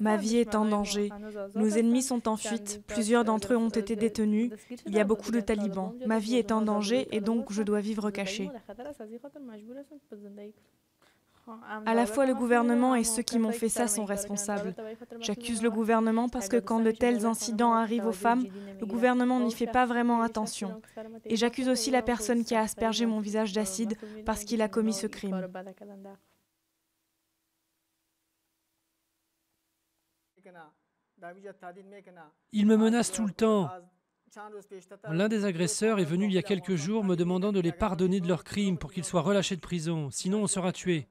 Ma vie est en danger. Nos ennemis sont en fuite. Plusieurs d'entre eux ont été détenus. Il y a beaucoup de talibans. Ma vie est en danger et donc je dois vivre caché. À la fois le gouvernement et ceux qui m'ont fait ça sont responsables. J'accuse le gouvernement parce que quand de tels incidents arrivent aux femmes, le gouvernement n'y fait pas vraiment attention. Et j'accuse aussi la personne qui a aspergé mon visage d'acide parce qu'il a commis ce crime. Il me menace tout le temps. L'un des agresseurs est venu il y a quelques jours me demandant de les pardonner de leurs crimes pour qu'ils soient relâchés de prison, sinon on sera tué.